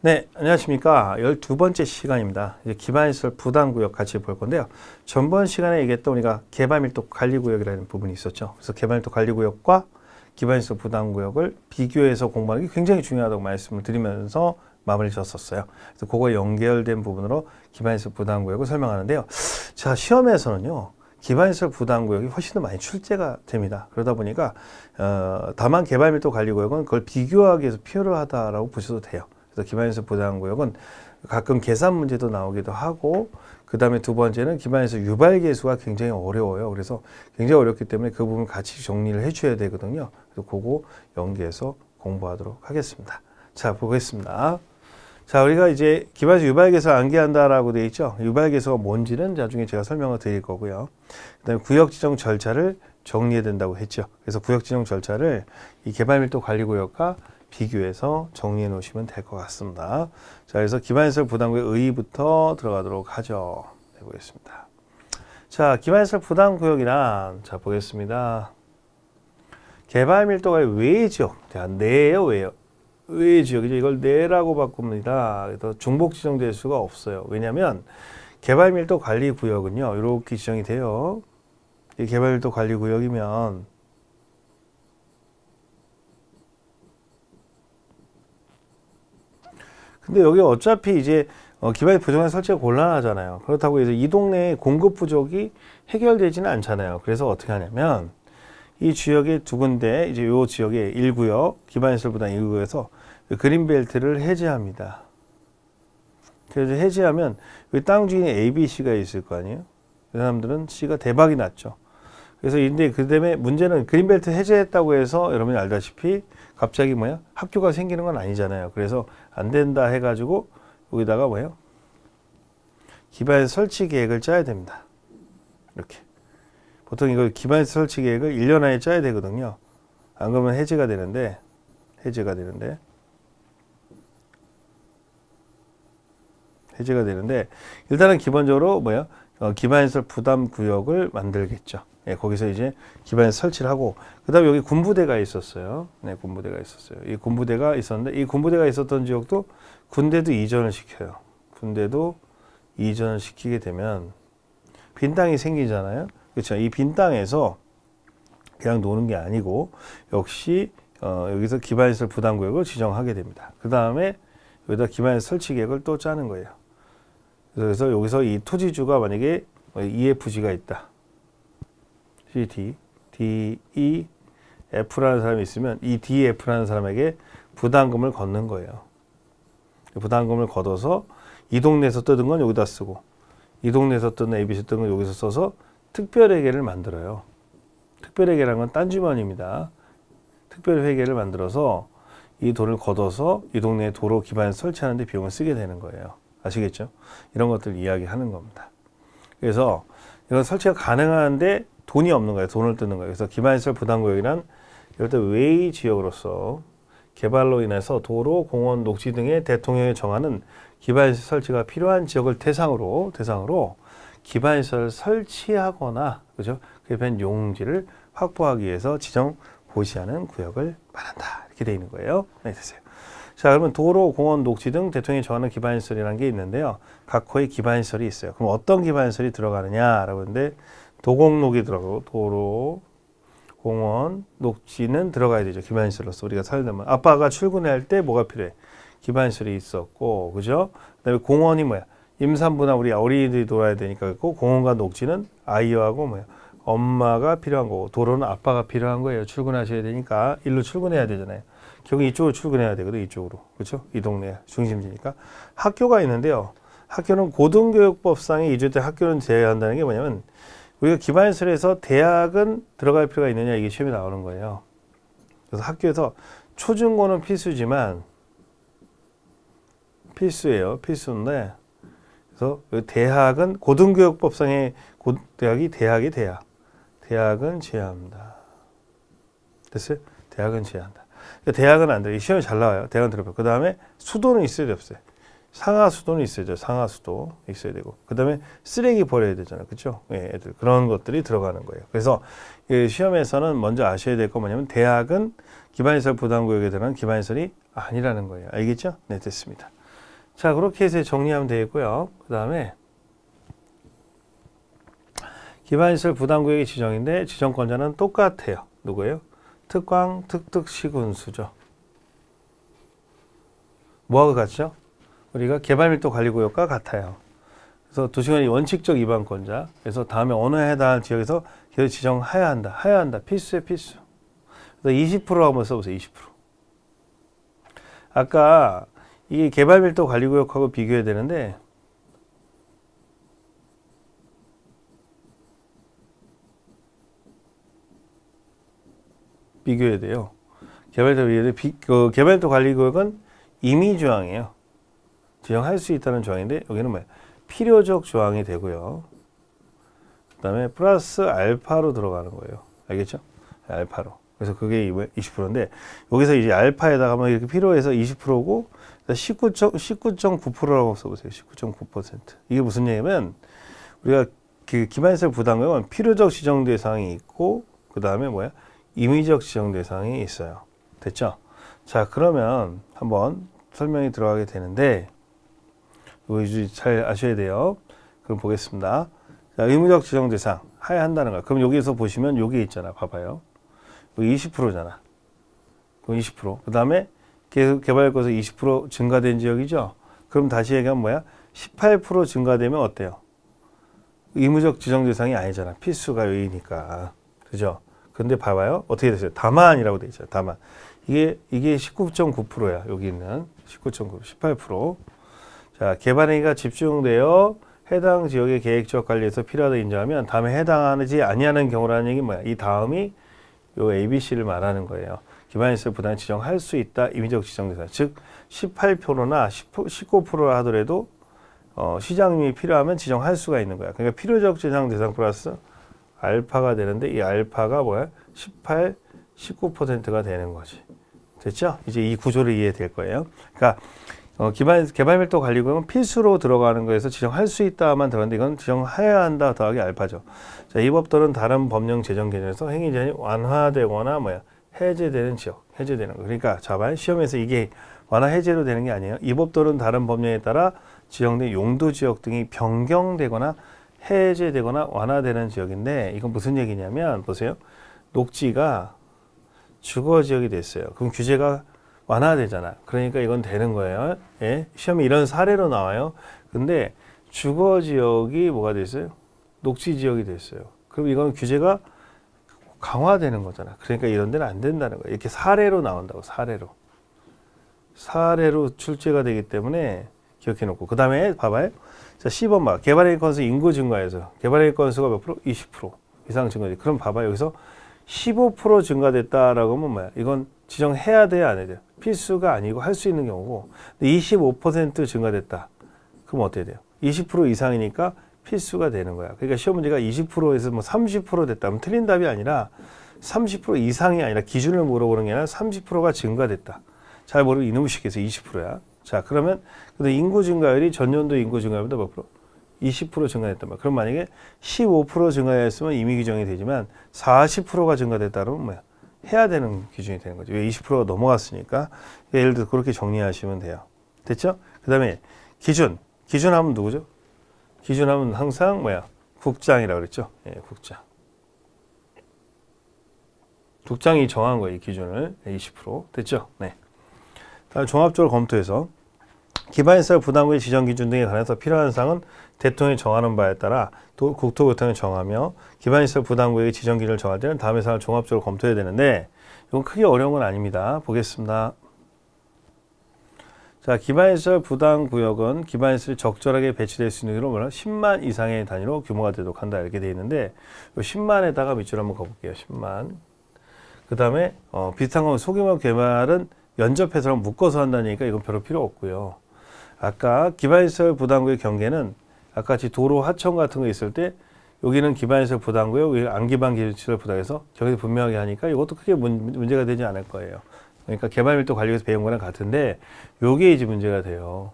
네, 안녕하십니까. 12번째 시간입니다. 이제 기반시설 부담구역 같이 볼 건데요. 전번 시간에 얘기했던 우리가 개발밀도 관리구역이라는 부분이 있었죠. 그래서 개발밀도 관리구역과 기반시설 부담구역을 비교해서 공부하는 게 굉장히 중요하다고 말씀을 드리면서 마무리 졌었어요. 그래서 그거 연결된 부분으로 기반시설 부담구역을 설명하는데요. 자, 시험에서는요. 기반시설 부담구역이 훨씬 더 많이 출제가 됩니다. 그러다 보니까 어, 다만 개발밀도 관리구역은 그걸 비교하기 위해서 필요하다라고 보셔도 돼요. 그래서 기반에서 부담구역은 가끔 계산 문제도 나오기도 하고 그 다음에 두 번째는 기반에서 유발 계수가 굉장히 어려워요. 그래서 굉장히 어렵기 때문에 그 부분 같이 정리를 해줘야 되거든요. 그래서 그거 연계해서 공부하도록 하겠습니다. 자 보겠습니다. 자 우리가 이제 기반에서 유발 계수 암기한다라고 되어 있죠. 유발 계수가 뭔지는 나중에 제가 설명을 드릴 거고요. 그 다음에 구역 지정 절차를 정리해야 된다고 했죠. 그래서 구역 지정 절차를 이 개발밀도 관리구역과 비교해서 정리해 놓으시면 될 것 같습니다. 자, 그래서 기반시설 부담구의 의의부터 들어가도록 하죠. 해 보겠습니다. 자, 기반시설 부담구역이란 자 보겠습니다. 개발 밀도가 외 지역, 내요 외요. 외 지역이죠. 이걸 내라고 바꿉니다. 그래서 중복 지정될 수가 없어요. 왜냐하면 개발 밀도 관리 구역은요. 이렇게 지정이 돼요. 이 개발 밀도 관리 구역이면 근데 여기 어차피 이제 어, 기반이 부족한 설치가 곤란하잖아요. 그렇다고 해서 이 동네에 공급 부족이 해결되지는 않잖아요. 그래서 어떻게 하냐면 이 지역의 두 군데 이제 요 지역의 1구역 기반 시설보다 1구역에서 그린벨트를 해제합니다. 그래서 해제하면 땅 주인이 A, B, C가 있을 거 아니에요. 그 사람들은 C가 대박이 났죠. 그래서 근데 그 다음에 문제는 그린벨트 해제했다고 해서 여러분이 알다시피 갑자기 뭐야 학교가 생기는 건 아니잖아요. 그래서 안 된다 해가지고 여기다가 뭐예요? 기반 설치 계획을 짜야 됩니다. 이렇게 보통 이거 기반 설치 계획을 1년 안에 짜야 되거든요. 안 그러면 해제가 되는데 해제가 되는데 해제가 되는데 일단은 기본적으로 뭐야 어, 기반시설 부담 구역을 만들겠죠. 예, 거기서 이제 기반에 설치를 하고 그다음에 여기 군부대가 있었어요. 네, 군부대가 있었어요. 이 군부대가 있었는데 이 군부대가 있었던 지역도 군대도 이전을 시켜요. 군대도 이전을 시키게 되면 빈 땅이 생기잖아요. 그렇죠. 이 빈 땅에서 그냥 노는 게 아니고 역시 어, 여기서 기반시설 부담구역을 지정하게 됩니다. 그 다음에 여기다 기반시설 설치 계획을 또 짜는 거예요. 그래서 여기서 이 토지주가 만약에 EFG가 있다. CT, DE, F라는 사람이 있으면 이 DF라는 사람에게 부담금을 걷는 거예요. 부담금을 걷어서 이 동네에서 뜯은 건 여기다 쓰고 이 동네에서 뜯은 ABC 뜯은 건 여기서 써서 특별회계를 만들어요. 특별회계라는 건 딴 주머니입니다. 특별회계를 만들어서 이 돈을 걷어서 이 동네에 도로 기반 설치하는 데 비용을 쓰게 되는 거예요. 아시겠죠? 이런 것들 이야기하는 겁니다. 그래서 이건 설치가 가능한데 돈이 없는 거예요. 돈을 뜨는 거예요. 그래서 기반시설 부담구역이란 이럴 때 외의 지역으로서 개발로 인해서 도로, 공원, 녹지 등의 대통령이 정하는 기반시설 설치가 필요한 지역을 대상으로 대상으로 기반시설 설치하거나 그죠? 대한 용지를 확보하기 위해서 지정 고시하는 구역을 말한다. 이렇게 되어 있는 거예요. 네, 됐어요. 자, 그러면 도로, 공원, 녹지 등 대통령이 정하는 기반시설이라는 게 있는데요. 각 호의 기반시설이 있어요. 그럼 어떤 기반시설이 들어가느냐라고 하는데 도공록이 들어가고 도로, 공원, 녹지는 들어가야 되죠. 기반시설로서 우리가 살려면 아빠가 출근할 때 뭐가 필요해? 기반시설이 있었고, 그죠? 그다음에 공원이 뭐야? 임산부나 우리 어린이들이 놀아야 되니까 그 공원과 녹지는 아이하고 뭐야? 엄마가 필요한 거고 도로는 아빠가 필요한 거예요. 출근하셔야 되니까 일로 출근해야 되잖아요. 결국 이쪽으로 출근해야 되거든 이쪽으로 그렇죠? 이 동네 중심지니까 학교가 있는데요. 학교는 고등교육법상의 이주 때 학교는 제외 한다는 게 뭐냐면 우리가 기반시설에서 대학은 들어갈 필요가 있느냐 이게 시험에 나오는 거예요. 그래서 학교에서 초중고는 필수지만 필수예요. 필수인데 그래서 대학은 고등교육법상의 고, 대학이 대학이 대학. 대학은 제외합니다. 됐어요? 대학은 제외한다. 대학은 안 돼. 시험이 잘 나와요. 대학은 들어봐요. 그 다음에 수도는 있어야 돼, 없어요? 상하 수도는 있어야죠. 상하 수도 있어야 되고. 그 다음에 쓰레기 버려야 되잖아요. 그죠? 예, 애들. 그런 것들이 들어가는 거예요. 그래서 시험에서는 먼저 아셔야 될거 뭐냐면 대학은 기반시설 부담구역에 들어간 기반시설이 아니라는 거예요. 알겠죠? 네, 됐습니다. 자, 그렇게 해서 정리하면 되겠고요. 그 다음에 기반시설 부담구역의 지정인데 지정권자는 똑같아요. 누구예요? 특광, 특특, 시군수죠. 뭐하고 같죠? 우리가 개발밀도 관리구역과 같아요. 그래서 도시관이 원칙적 위반권자. 그래서 다음에 어느 해당하는 지역에서 계속 지정해야 한다. 해야 한다. 필수에 필수. 그래서 20% 한번 써보세요. 20%. 아까 이 개발밀도 관리구역하고 비교해야 되는데 비교해야 돼요. 개발도 그 개발도 관리 구역은 임의 조항이에요. 지정할 수 있다는 조항인데 여기는 뭐야? 필요적 조항이 되고요. 그 다음에 플러스 알파로 들어가는 거예요. 알겠죠? 알파로. 그래서 그게 20%인데 여기서 이제 알파에다가 뭐 이렇게 필요해서 20%고 19.9%라고 써보세요. 19.9%. 이게 무슨 얘기냐면 우리가 그 기반시설 부담금은 필요적 지정 대상이 있고 그 다음에 뭐야? 임의적 지정 대상이 있어요. 됐죠? 자 그러면 한번 설명이 들어가게 되는데 이거 잘 아셔야 돼요. 그럼 보겠습니다. 자, 의무적 지정 대상 하야 한다는 거. 그럼 여기서 보시면 여기 있잖아. 봐봐요. 20%잖아. 그럼 20%. 그 다음에 개발거서 20% 증가된 지역이죠. 그럼 다시 얘기하면 뭐야? 18% 증가되면 어때요? 의무적 지정 대상이 아니잖아. 필수가 여기니까. 그죠? 근데 봐봐요. 어떻게 됐어요? 다만이라고 돼 있어요. 다만. 이게, 이게 19.9%야. 여기 있는 19.9, 18%. 자, 개발행위가 집중되어 해당 지역의 계획적 관리에서 필요하다 인정하면 다음에 해당하지 아니하는 경우라는 얘기 뭐야? 이 다음이 요 ABC를 말하는 거예요. 기반시설 부담 지정할 수 있다. 임의적 지정대상. 즉 18%나 19%라 하더라도 어, 시장님이 필요하면 지정할 수가 있는 거야. 그러니까 필요적 지정 대상 플러스 알파가 되는데 이 알파가 뭐야? 18, 19%가 되는 거지. 됐죠? 이제 이 구조를 이해될 거예요. 그러니까 어, 기반, 개발밀도 관리구역은 필수로 들어가는 거에서 지정할 수 있다만 들어갔는데 이건 지정해야 한다 더하기 알파죠. 자, 이 법들은 다른 법령 제정 개념에서 행위 제한이 완화되거나 뭐야 해제되는 지역, 해제되는 거. 그러니까 자반 시험에서 이게 완화 해제로 되는 게 아니에요. 이 법들은 다른 법령에 따라 지정된 용도 지역 등이 변경되거나 해제되거나 완화되는 지역인데 이건 무슨 얘기냐면 보세요. 녹지가 주거 지역이 됐어요. 그럼 규제가 완화되잖아. 그러니까 이건 되는 거예요. 예? 시험에 이런 사례로 나와요. 근데 주거 지역이 뭐가 됐어요? 녹지 지역이 됐어요. 그럼 이건 규제가 강화되는 거잖아. 그러니까 이런 데는 안 된다는 거예요. 이렇게 사례로 나온다고, 사례로. 사례로 출제가 되기 때문에 기억해 놓고. 그 다음에 봐봐요. 자, 10번 봐. 개발행 건수 인구 증가해서. 개발행 건수가 몇 프로? 20% 이상 증가돼. 그럼 봐봐요. 여기서 15% 증가됐다라고 하면 뭐야? 이건 지정해야 돼요, 안 해야 돼요? 필수가 아니고 할 수 있는 경우고. 25% 증가됐다. 그럼 어떻게 돼요? 20% 이상이니까 필수가 되는 거야. 그러니까 시험 문제가 20%에서 뭐 30% 됐다면 틀린 답이 아니라 30% 이상이 아니라 기준을 물어보는 게 아니라 30%가 증가됐다. 잘 모르고 이놈의 식에서 20%야. 자, 그러면 근데 인구 증가율이 전년도 인구 증가율보다 몇 프로? 20% 증가했단 말이야. 그럼 만약에 15% 증가했으면 이미 규정이 되지만 40%가 증가됐다 그러면 뭐야? 해야 되는 기준이 되는 거죠. 왜 20%가 넘어갔으니까. 예를 들어 그렇게 정리하시면 돼요. 됐죠? 그 다음에 기준. 기준 하면 누구죠? 기준 하면 항상 뭐야? 국장이라고 그랬죠? 예, 국장. 국장이 정한 거예요, 이 기준을. 20%. 됐죠? 네. 다음 종합적으로 검토해서 기반시설 부담의 지정 기준 등에 관해서 필요한 사항은 대통령이 정하는 바에 따라 국토교통이 정하며 기반시설 부담구역의 지정 기준을 정할 때는 다음의 사항을 종합적으로 검토해야 되는데 이건 크게 어려운 건 아닙니다. 보겠습니다. 자, 기반시설 부담 구역은 기반시설이 적절하게 배치될 수 있는 뭐냐? 10만 이상의 단위로 규모가 되도록 한다 이렇게 되어 있는데 10만에다가 밑줄 한번 가볼게요. 10만. 그 다음에 어, 비슷한 건 소규모 개발은 연접해서 묶어서 한다니까 이건 별로 필요 없고요. 아까 기반시설 부담구역 경계는 아까 같이 도로 하천 같은 거 있을 때 여기는 기반시설 부담구역, 여기 안기반 기반 시설 부담에서 저기서 분명하게 하니까 이것도 크게 문 제가 되지 않을 거예요. 그러니까 개발밀도 관리에서 배운 거랑 같은데 요게 이제 문제가 돼요.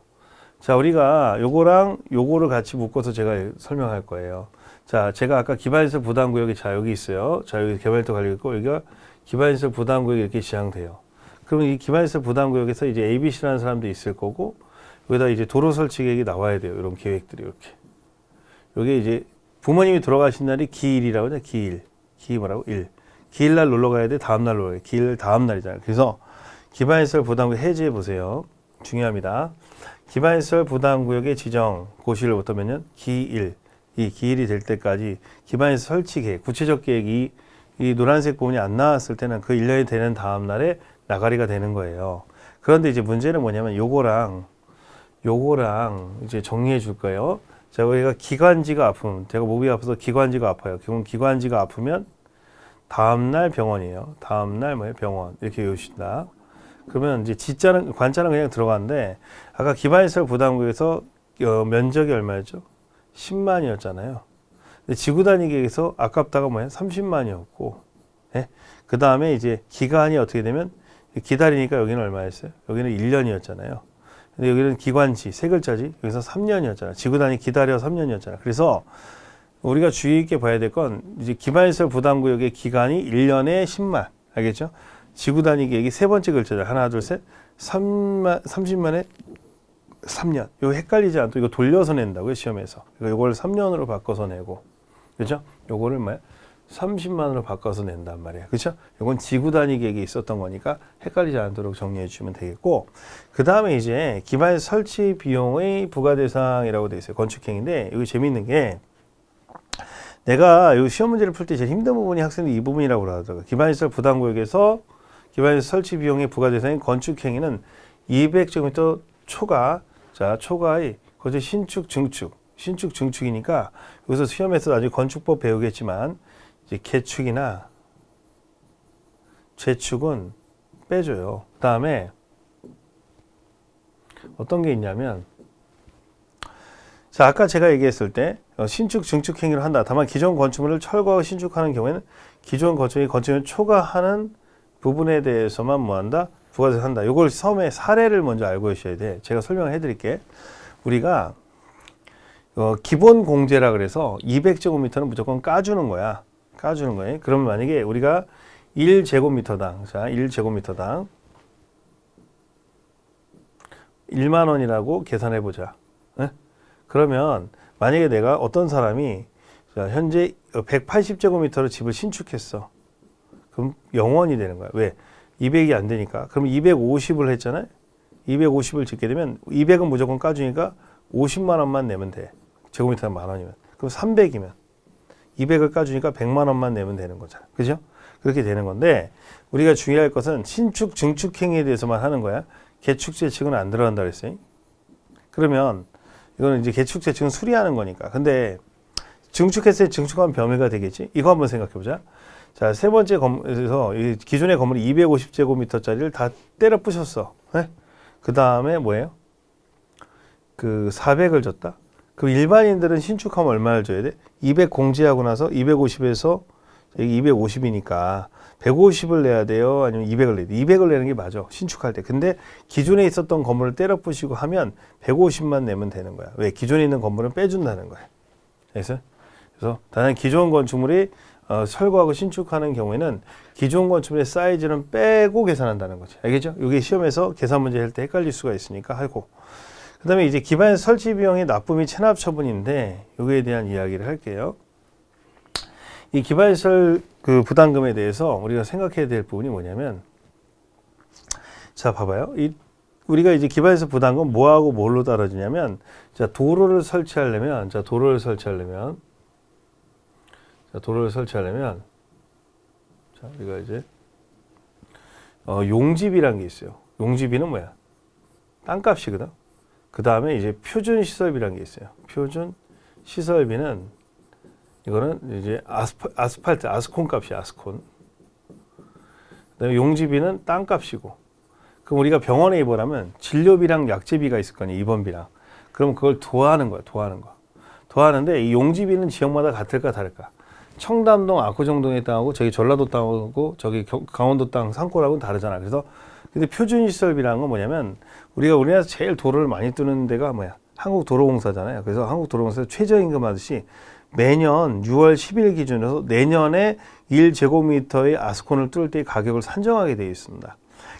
자, 우리가 요거랑 요거를 같이 묶어서 제가 설명할 거예요. 자, 제가 아까 기반시설 부담구역이 자, 여기 있어요. 자, 여기 개발밀도 관리 있고 여기가 기반시설 부담구역이 이렇게 지향돼요. 그러면 이 기반시설 부담구역에서 이제 ABC라는 사람도 있을 거고 여기다 이제 도로 설치 계획이 나와야 돼요. 이런 계획들이 이렇게. 여기 이제 부모님이 돌아가신 날이 기일이라고 하죠. 기일. 기 뭐라고? 일. 기일 날 놀러 가야 돼. 다음 날 놀러 가야 돼. 기일 다음 날이잖아요. 그래서 기반시설 부담구 해제해 보세요. 중요합니다. 기반시설 부담구역의 지정 년? 기일. 이 기일이 될 때까지 기반시설 설치 계획, 구체적 계획이 이 노란색 부분이 안 나왔을 때는 그 1년이 되는 다음 날에 나가리가 되는 거예요. 그런데 이제 문제는 뭐냐면 요거랑 요거랑 이제 정리해 줄 거예요. 자, 우리가 기관지가 아프면 제가 목이 아파서 기관지가 아파요. 그럼 기관지가 아프면 다음 날 병원이에요. 다음 날 뭐예요? 병원. 이렇게 외우신다. 그러면 이제 지자는 관자는 그냥 들어가는데 아까 기반시설 부담구에서 어, 면적이 얼마였죠? 10만이었잖아요. 근데 지구 단위 계획에서 아깝다가 뭐야? 30만이었고. 예? 그 다음에 이제 기간이 어떻게 되면 기다리니까 여기는 얼마였어요? 여기는 1년이었잖아요. 근데 여기는 기관지 세 글자지 여기서 3년이었잖아. 지구 단위 기다려 3년이었잖아. 그래서 우리가 주의 있게 봐야 될 건 이제 기반시설 부담구역의 기간이 1년에 10만 알겠죠? 지구 단위 계획이 세 번째 글자죠. 하나 둘 셋. 3만 30만에 3년. 이거 헷갈리지 않도록 이거 돌려서 낸다고요 시험에서. 그러니까 이걸 3년으로 바꿔서 내고 그죠? 요거를 뭐야? 30만으로 바꿔서 낸단 말이에요. 그렇죠? 이건 지구 단위 계획이 있었던 거니까 헷갈리지 않도록 정리해 주시면 되겠고 그 다음에 이제 기반 설치 비용의 부과 대상이라고 돼 있어요. 건축행인데 여기 재미있는 게 내가 이 시험 문제를 풀 때 제일 힘든 부분이 학생들 이 부분이라고 그러더라고요. 기반시설 부담구역에서 기반시설 설치 비용의 부과 대상인 건축행위는 200제곱미터 초과 자 초과의 거저 신축 증축 신축 증축이니까 여기서 시험에서 나중에 건축법 배우겠지만 개축이나 재축은 빼줘요. 그 다음에 어떤 게 있냐면 자 아까 제가 얘기했을 때 어, 신축 증축 행위를 한다. 다만 기존 건축물을 철거하고 신축하는 경우에는 기존 건축이 건축을 초과하는 부분에 대해서만 뭐한다? 부가세 한다. 이걸 처음에 사례를 먼저 알고 계셔야 돼. 제가 설명을 해드릴게. 우리가 어, 기본 공제라 그래서 200제곱미터는 무조건 까주는 거야. 까주는 거예요. 그러면 만약에 우리가 1제곱미터당, 자, 1제곱미터당 1만 원이라고 계산해 보자. 네? 그러면 만약에 내가 어떤 사람이 자, 현재 180제곱미터로 집을 신축했어. 그럼 0원이 되는 거야. 왜? 200이 안 되니까. 그럼 250을 했잖아요. 250을 짓게 되면 200은 무조건 까주니까 50만 원만 내면 돼. 제곱미터 만 원이면. 그럼 300이면 200을 까주니까 100만 원만 내면 되는 거잖아. 그죠? 그렇게 되는 건데 우리가 중요할 것은 신축, 증축 행위에 대해서만 하는 거야. 개축, 재축은 안 들어간다 그랬어요. 그러면 이거는 이제 개축, 재축은 수리하는 거니까. 근데 증축했을 때 증축한 범위가 되겠지? 이거 한번 생각해 보자. 자, 세 번째 건물에서 기존의 건물이 250제곱미터짜리를 다 때려 부셨어. 네? 그 다음에 뭐예요? 그 400을 줬다. 그 일반인들은 신축하면 얼마를 줘야 돼? 200 공제하고 나서 250에서 여기 250이니까 150을 내야 돼요? 아니면 200을 내야 돼? 200을 내는 게 맞아. 신축할 때. 근데 기존에 있었던 건물을 때려 부시고 하면 150만 내면 되는 거야. 왜? 기존에 있는 건물은 빼준다는 거야. 그래서 그래서 다른 기존 건축물이 어, 철거하고 신축하는 경우에는 기존 건축물의 사이즈는 빼고 계산한다는 거죠. 알겠죠? 이게 시험에서 계산 문제 할 때 헷갈릴 수가 있으니까 하고. 그 다음에 이제 기반 설치 비용의 납부 및 체납 처분인데 여기에 대한 이야기를 할게요. 이 기반시설 그 부담금에 대해서 우리가 생각해야 될 부분이 뭐냐면 자 봐봐요. 이 우리가 이제 기반시설 부담금 뭐하고 뭘로 따라지냐면 자 도로를 설치하려면 자 도로를 설치하려면 자 도로를 설치하려면 자 우리가 이제 어, 용집이라는 게 있어요. 용집비는 뭐야? 땅값이거든. 그 다음에 이제 표준 시설비라는 게 있어요. 표준 시설비는 이거는 이제 아스파, 아스팔트, 아스콘 값이 아스콘. 그다음에 용지비는 땅 값이고. 그럼 우리가 병원에 입원하면 진료비랑 약제비가 있을 거 아니에요. 입원비랑. 그럼 그걸 도하는 거야. 도하는 거. 도하는데 이 용지비는 지역마다 같을까 다를까? 청담동 압구정동의 땅하고 저기 전라도 땅하고 저기 강원도 땅 산골하고는 다르잖아. 그래서 근데 표준 시설비라는 건 뭐냐면 우리가 우리나라에서 제일 도로를 많이 뜨는 데가 뭐야? 한국도로공사잖아요. 그래서 한국도로공사에서 최저임금 하듯이 매년 6월 10일 기준으로 내년에 1제곱미터의 아스콘을 뚫을 때의 가격을 산정하게 되어 있습니다.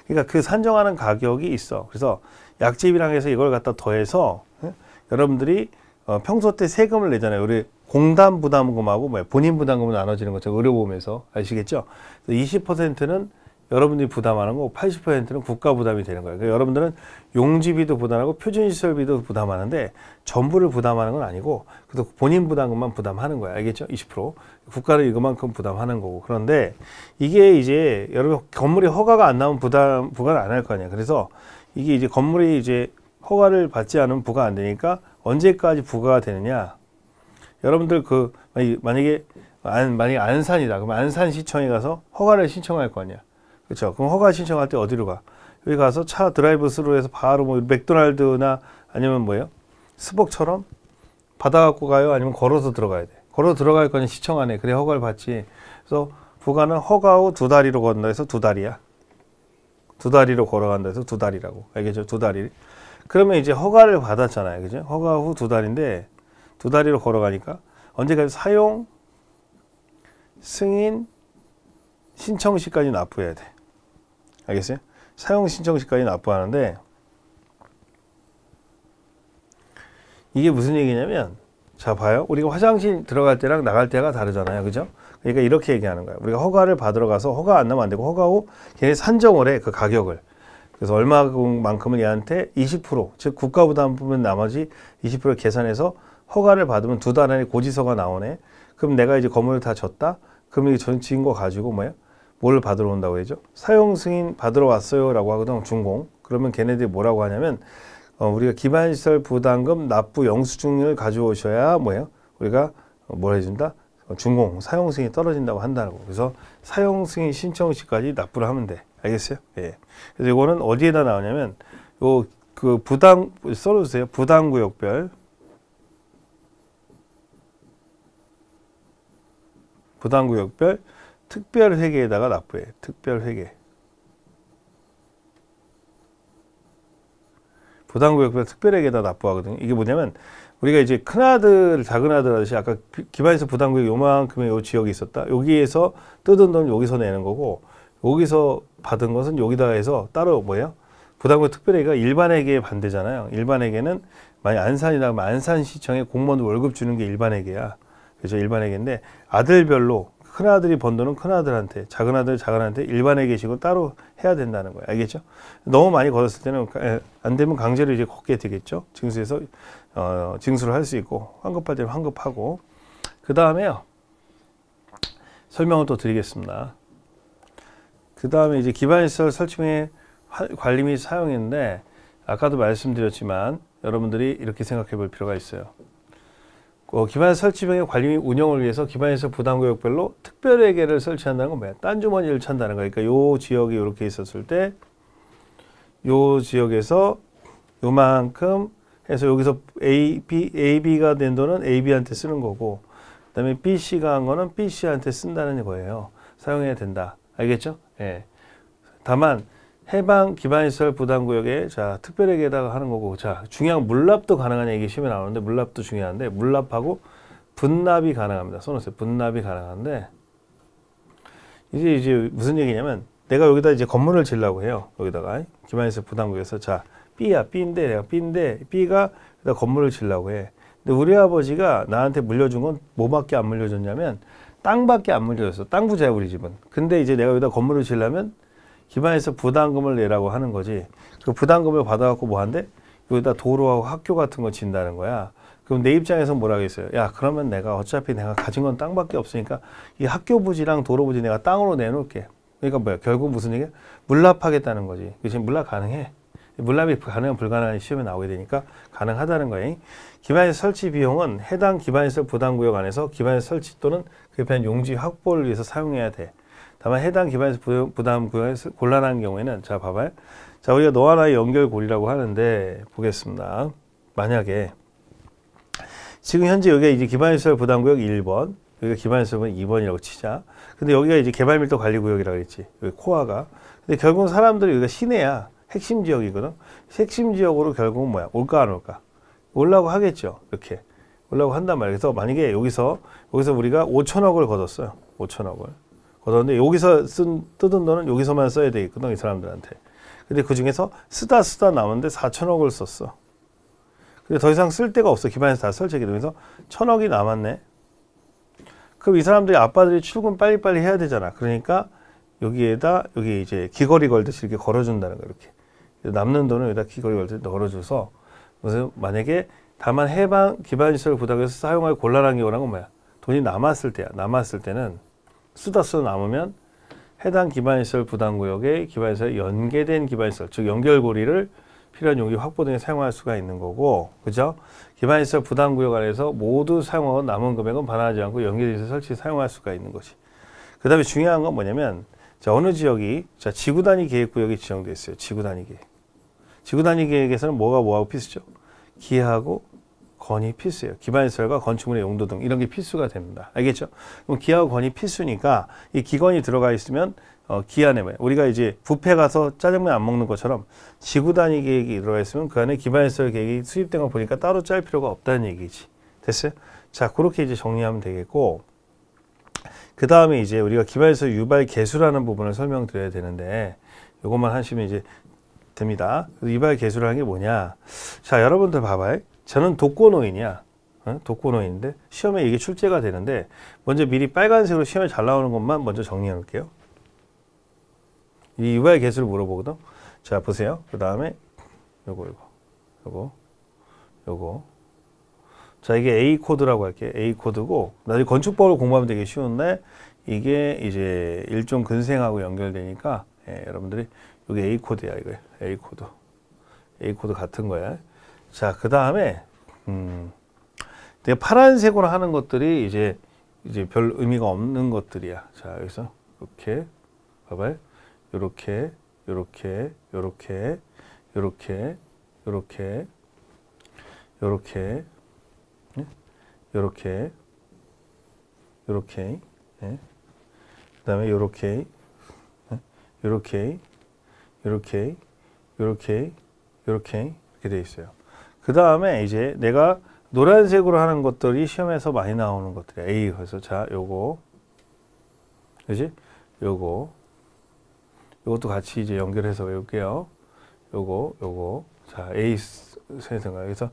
그러니까 그 산정하는 가격이 있어. 그래서 약집이랑 해서 이걸 갖다 더해서 예? 여러분들이 어, 평소 때 세금을 내잖아요. 우리 공단 부담금하고 뭐 본인 부담금은 나눠지는 것처럼 의료보험에서 아시겠죠? 20%는 여러분들이 부담하는 거고 80%는 국가 부담이 되는 거예요. 그러니까 여러분들은 용지비도 부담하고 표준시설비도 부담하는데 전부를 부담하는 건 아니고 그래도 본인 부담금만 부담하는 거예요. 알겠죠? 20% 국가는 이것만큼 부담하는 거고 그런데 이게 이제 여러분 건물이 허가가 안 나오면 부담 부과를 안 할 거 아니야. 그래서 이게 이제 건물이 이제 허가를 받지 않으면 부과 안 되니까 언제까지 부과가 되느냐? 여러분들 그 만약에 안, 만약에 안산이다. 그럼 안산시청에 가서 허가를 신청할 거 아니야. 그렇죠. 그럼 허가 신청할 때 어디로 가? 여기 가서 차 drive-thru해서 바로 뭐 맥도날드나 아니면 뭐예요? 스벅처럼 받아갖고 가요? 아니면 걸어서 들어가야 돼? 걸어 들어갈 거는 시청 안에 그래 허가를 받지. 그래서 부가는 허가 후 두 다리로 건다 해서 두 다리야. 두 다리로 걸어간다 해서 두 다리라고. 알겠죠? 두 다리. 그러면 이제 허가를 받았잖아요. 그죠? 허가 후 두 다리인데 두 다리로 걸어가니까 언제까지 사용, 승인, 신청 시까지 납부해야 돼. 알겠어요? 사용 신청 시까지 납부하는데 이게 무슨 얘기냐면 자 봐요. 우리가 화장실 들어갈 때랑 나갈 때가 다르잖아요. 그죠? 그러니까 이렇게 얘기하는 거야. 우리가 허가를 받으러 가서 허가 안 나면 안 되고 허가 후 걔네 산정을 해. 그 가격을. 그래서 얼마만큼은 얘한테 20%, 즉 국가 부담 부분 나머지 20% 계산해서 허가를 받으면 두 달 안에 고지서가 나오네. 그럼 내가 이제 건물을 다 졌다. 그럼 이게 전치인 거 가지고 뭐야? 뭘 받으러 온다고 해죠? 사용 승인 받으러 왔어요라고 하거든 준공. 그러면 걔네들이 뭐라고 하냐면 어, 우리가 기반시설 부담금 납부 영수증을 가져오셔야 뭐예요? 우리가 뭘 해준다? 어, 준공 사용 승인이 떨어진다고 한다고. 그래서 사용 승인 신청 시까지 납부를 하면 돼. 알겠어요? 예. 그래서 이거는 어디에다 나오냐면 요 그 부담 써주세요. 부담구역별 부담구역별 특별회계에다가 납부해. 특별회계. 부담구역별 특별회계에다 납부하거든요. 이게 뭐냐면 우리가 이제 큰아들, 작은아들 하듯이 아까 기반에서 부담구역 요만큼의 요 지역이 있었다. 여기에서 뜯은 돈 여기서 내는 거고 여기서 받은 것은 여기다 해서 따로 뭐예요? 부담구역 특별회계가 일반회계에 반대잖아요. 일반회계는 만약 안산이다 면 안산시청에 공무원 월급 주는 게 일반회계야. 그래서 일반회계인데 아들별로 큰아들이 번 돈은 큰아들한테, 작은아들 작은한테 일반에 계시고 따로 해야 된다는 거예요. 알겠죠? 너무 많이 걷었을 때는 안 되면 강제로 이제 걷게 되겠죠. 징수에서 어, 징수를 할 수 있고 환급할 때는 환급하고 그 다음에요. 설명을 또 드리겠습니다. 그 다음에 이제 기반시설 설치명의 관리 및 사용인데 아까도 말씀드렸지만 여러분들이 이렇게 생각해 볼 필요가 있어요. 어, 기반 설치 병의 관리 및 운영을 위해서 기반에서 부담 구역별로 특별회계를 설치한다는 건 뭐야? 딴 주머니를 찬다는 거니까 그러니까 요 지역이 이렇게 있었을 때 요 지역에서 요만큼 해서 여기서 A, B, A, B가 된 돈은 A, B한테 쓰는 거고 그다음에 B, C가 한 거는 B, C한테 쓴다는 거예요. 사용해야 된다. 알겠죠? 예. 다만 해방 기반시설 부담구역에 자 특별회계에다가 하는 거고 자 중요한 물납도 가능하냐 이게 시험에 나오는데 물납도 중요한데 물납하고 분납이 가능합니다. 써놓으세요. 분납이 가능한데 이제 이제 무슨 얘기냐면 내가 여기다 이제 건물을 지려고 해요. 여기다가 기반시설 부담구역에서 자 B야 B인데 내가 B인데 B가 여기다 건물을 지려고 해. 근데 우리 아버지가 나한테 물려준 건 뭐밖에 안 물려줬냐면 땅밖에 안 물려줬어. 땅 부자야 우리 집은. 근데 이제 내가 여기다 건물을 지려면 기반에서 부담금을 내라고 하는 거지. 그 부담금을 받아갖고 뭐 한대? 여기다 도로하고 학교 같은 거 진다는 거야. 그럼 내 입장에서 뭐라 겠어요? 야, 그러면 내가 어차피 내가 가진 건 땅밖에 없으니까 이 학교 부지랑 도로 부지 내가 땅으로 내놓을게. 그러니까 뭐야? 결국 무슨 얘기야? 물납하겠다는 거지. 지금 물납 가능해. 물납이 가능한 불가능한 시험에 나오게 되니까 가능하다는 거예요. 기반시설 설치 비용은 해당 기반시설 부담구역 안에서 기반시설 설치 또는 그에 대한 용지 확보를 위해서 사용해야 돼. 다만 해당 기반에서 부담 구역에서 곤란한 경우에는 자 봐봐요. 자 우리가 너와 나의 연결고리라고 하는데 보겠습니다. 만약에 지금 현재 여기가 이제 기반시설 부담구역 1번 여기가 기반시설 2번이라고 치자. 근데 여기가 이제 개발밀도 관리구역이라고 했지. 여기 코아가. 근데 결국 사람들이 여기가 시내야. 핵심 지역이거든. 핵심 지역으로 결국은 뭐야? 올까 안 올까? 올라고 하겠죠. 이렇게. 올라고 한단 말이에요. 그래서 만약에 여기서 여기서 우리가 5천억을 걷었어요. 5천억을. 그런데 여기서 쓴 뜯은 돈은 여기서만 써야 되겠거든 이 사람들한테. 근데 그 중에서 쓰다 쓰다 남았는데 4천억을 썼어. 근데 더 이상 쓸 데가 없어. 기반에서 다 설치하게 되면서 천억이 남았네. 그럼 이 사람들이 아빠들이 출근 빨리빨리 해야 되잖아. 그러니까 여기에다 여기 이제 귀걸이 걸듯이 이렇게 걸어준다는 거 이렇게 남는 돈을 여기다 귀걸이 걸듯 걸어줘서 무슨 만약에 다만 해방 기반 시설 부담에서 사용할 곤란한 경우란 건 뭐야? 돈이 남았을 때야. 남았을 때는 쓰다 쓰다 남으면 해당 기반시설 부담구역에 기반시설 연계된 기반시설 즉 연결고리를 필요한 용기 확보 등에 사용할 수가 있는 거고 그죠? 기반시설 부담구역 안에서 모두 사용하고 남은 금액은 반환하지 않고 연계돼서 설치 사용할 수가 있는 것이 그 다음에 중요한 건 뭐냐면 자 어느 지역이 자 지구 단위 계획 구역이 지정되어 있어요 지구 단위 계획 지구 단위 계획에서는 뭐가 뭐하고 필수죠? 기하고 건이 필수예요. 기반시설과 건축물의 용도 등 이런 게 필수가 됩니다. 알겠죠? 그럼 기하고 건이 필수니까 이 기건이 들어가 있으면 어, 기한에 뭐야? 우리가 이제 뷔페 가서 짜장면 안 먹는 것처럼 지구 단위 계획이 들어가 있으면 그 안에 기반시설 계획이 수립된 거 보니까 따로 짤 필요가 없다는 얘기지. 됐어요? 자, 그렇게 이제 정리하면 되겠고 그 다음에 이제 우리가 기반시설 유발 개수라는 부분을 설명드려야 되는데 이것만 하시면 이제 됩니다. 유발 개수를 하는 게 뭐냐? 자, 여러분들 봐봐요. 저는 독거노인이야. 어? 독거노인인데 시험에 이게 출제가 되는데 먼저 미리 빨간색으로 시험에 잘 나오는 것만 먼저 정리해 놓을게요. 이 유발 계수를 물어보거든. 자, 보세요. 그 다음에 요거 요거 요거 요거 자, 이게 A 코드라고 할게요. A 코드고 나중에 건축법을 공부하면 되게 쉬운데 이게 이제 일종 근생하고 연결되니까 예, 여러분들이 여기 A 코드야 이거 A 코드 A 코드 같은 거야. 자, 그 다음에, 음, 내가 파란색으로 하는 것들이 이제, 이제 별 의미가 없는 것들이야. 자, 여기서, 이렇게, 봐봐요. 요렇게, 요렇게, 요렇게, 요렇게, 요렇게, 요렇게, 네? 요렇게, 요렇게, 네? 그 다음에 요렇게, 네? 요렇게, 요렇게, 요렇게, 요렇게, 이렇게 돼 있어요. 그 다음에 이제 내가 노란색으로 하는 것들이 시험에서 많이 나오는 것들이야. A 그래서 자 요거. 그지? 요거. 요것도 같이 이제 연결해서 외울게요. 요거 요거. 자 A 세생각. 그래서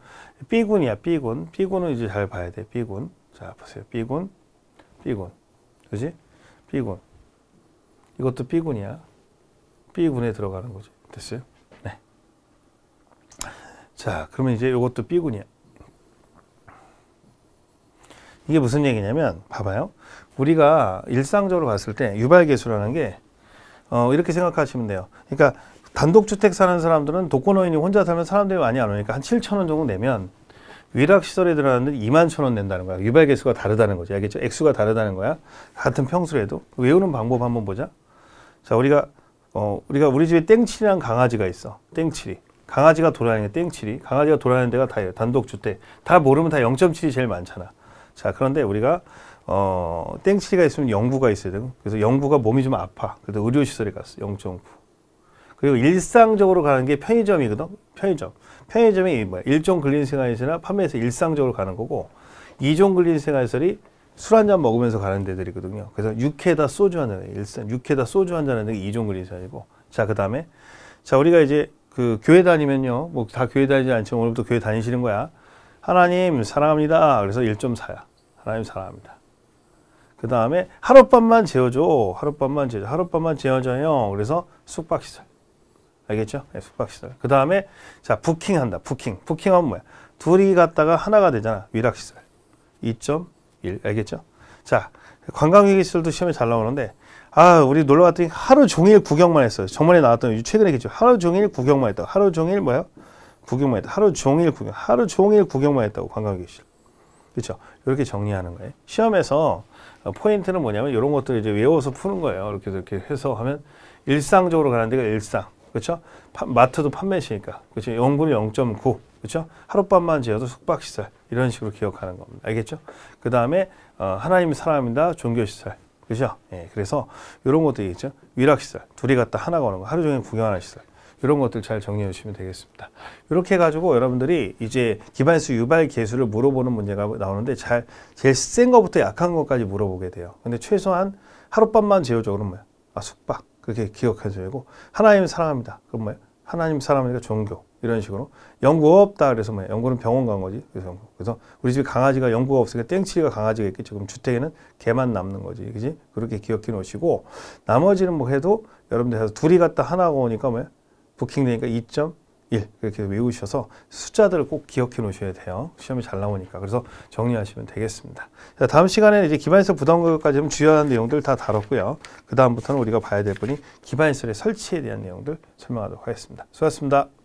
B군이야 B군. B군은 이제 잘 봐야 돼 B군. 자 보세요. B군 B군. 그지? B군. 이것도 B군이야. B군에 들어가는 거지. 됐어요? 자, 그러면 이제 이것도 B군이야. 이게 무슨 얘기냐면, 봐봐요. 우리가 일상적으로 봤을 때 유발계수라는 게, 어, 이렇게 생각하시면 돼요. 그러니까 단독주택 사는 사람들은 독거노인이 혼자 살면 사람들이 많이 안 오니까 한 7천 원 정도 내면 위락시설에 들어가는데 2만 천 원 낸다는 거야. 유발계수가 다르다는 거죠. 알겠죠? 액수가 다르다는 거야. 같은 평수라도. 외우는 방법 한번 보자. 자, 우리가, 어, 우리가 우리 집에 땡칠이란 강아지가 있어. 땡칠이. 강아지가 돌아다니는 땡칠이 강아지가 돌아다니는 데가 다예요. 단독주택. 다 모르면 다 0.7이 제일 많잖아. 자, 그런데 우리가 어, 땡칠이가 있으면 영구가 있어야 되고 그래서 영구가 몸이 좀 아파. 그래서 의료시설에 갔어. 0.9. 그리고 일상적으로 가는 게 편의점이거든. 편의점. 편의점이 뭐야? 일종 근린생활시설이나 판매에서 일상적으로 가는 거고 이종 근린생활시설이 술 한 잔 먹으면서 가는 데들이거든요. 그래서 육회다 소주 한 잔, 일상 육회다 소주 한 잔 하는 게 이종 근린생활이고 자, 그 다음에 자, 우리가 이제 그 교회 다니면요. 뭐 다 교회 다니지 않지만 오늘부터 교회 다니시는 거야. 하나님 사랑합니다. 그래서 1.4야. 하나님 사랑합니다. 그 다음에 하룻밤만 재워줘. 하룻밤만 재워줘. 하룻밤만 재워줘요. 그래서 숙박시설. 알겠죠? 네, 숙박시설. 그 다음에 자 부킹한다. 부킹. 부킹하면 뭐야? 둘이 갔다가 하나가 되잖아. 위락시설. 2.1. 알겠죠? 자 관광객 시설도 시험에 잘 나오는데 아, 우리 놀러 갔더니 하루 종일 구경만 했어요. 정말에 나왔던 최근에 겠죠. 하루 종일 구경만 했다. 하루 종일 뭐야? 구경만 했다. 하루 종일 구경. 하루 종일 구경만 했다고 관광객실. 그렇죠? 이렇게 정리하는 거예요. 시험에서 포인트는 뭐냐면 이런 것들 이제 외워서 푸는 거예요. 이렇게 이렇게 해서 하면 일상적으로 가는 데가 일상. 그렇죠? 파, 마트도 판매시니까. 그렇죠? 영분이 0.9. 그렇죠? 하룻밤만 지어도 숙박시설. 이런 식으로 기억하는 겁니다. 알겠죠? 그 다음에 어, 하나님 사랑합니다. 종교시설. 그죠? 예, 그래서 이런 것도 있죠. 위락시설. 둘이 갔다 하나가 오는 거. 하루 종일 구경하는 시설. 이런 것들 잘 정리해 주시면 되겠습니다. 이렇게 해가지고 여러분들이 이제 기반수 유발 개수를 물어보는 문제가 나오는데 잘, 제일 센 것부터 약한 것까지 물어보게 돼요. 근데 최소한 하룻밤만 재워줘. 그럼 뭐야? 아, 숙박. 그렇게 기억해 줘야 되고. 하나님 사랑합니다. 그럼 뭐야? 하나님 사람이니까 종교 이런 식으로. 연구 없다 그래서 뭐야 연구는 병원 간 거지. 그래서. 그래서 우리 집에 강아지가 연구가 없으니까 땡치리가 강아지가 있겠죠 그럼 주택에는 개만 남는 거지. 그지? 그렇게 기억해 놓으시고 나머지는 뭐 해도 여러분들 해서 둘이 갔다 하나가 오니까 뭐야 부킹되니까 2.1 이렇게 외우셔서 숫자들을 꼭 기억해 놓으셔야 돼요. 시험이 잘 나오니까. 그래서 정리하시면 되겠습니다. 자, 다음 시간에는 이제 기반시설 부담금까지 좀 주요한 내용들 다 다뤘고요. 그 다음부터는 우리가 봐야 될 분이 기반시설의 설치에 대한 내용들 설명하도록 하겠습니다. 수고하셨습니다.